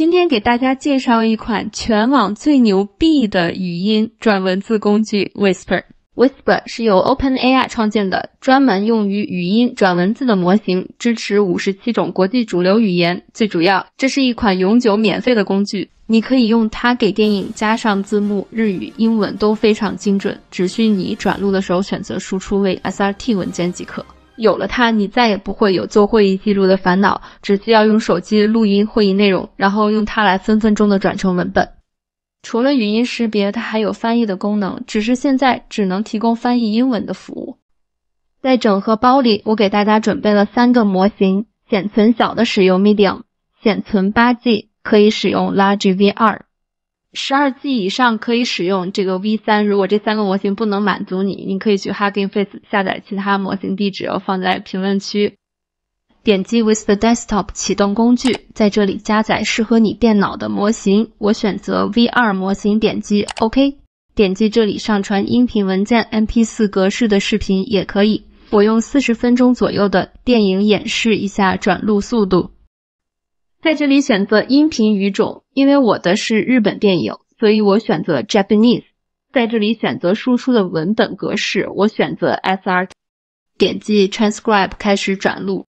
今天给大家介绍一款全网最牛逼的语音转文字工具 Whisper。Whisper 是由 OpenAI 创建的，专门用于语音转文字的模型，支持五十七种国际主流语言。最主要，这是一款永久免费的工具，你可以用它给电影加上字幕，日语、英文都非常精准，只需你转录的时候选择输出为 SRT 文件即可。有了它，你再也不会有做会议记录的烦恼，只需要用手机录音会议内容，然后用它来分分钟的转成文本。除了语音识别，它还有翻译的功能，只是现在只能提供翻译英文的服务。在整合包里，我给大家准备了三个模型：显存小的使用 Medium，显存八 G 可以使用 Large V2。十二 G 以上可以使用这个 V 三。如果这三个模型不能满足你，你可以去 Hugging Face 下载其他模型，地址我放在评论区。点击 With the Desktop 启动工具，在这里加载适合你电脑的模型。我选择 V 二模型，点击 OK。点击这里上传音频文件，MP4 格式的视频也可以。我用四十分钟左右的电影演示一下转录速度。在这里选择音频语种，因为我的是日本电影，所以我选择 Japanese。在这里选择输出的文本格式，我选择 SRT。点击 Transcribe 开始转录。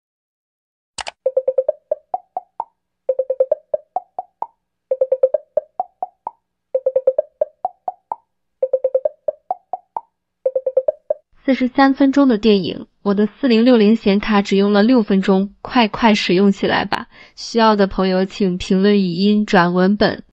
四十三分钟的电影，我的四零六零显卡只用了六分钟，快快使用起来吧！需要的朋友请评论语音转文本。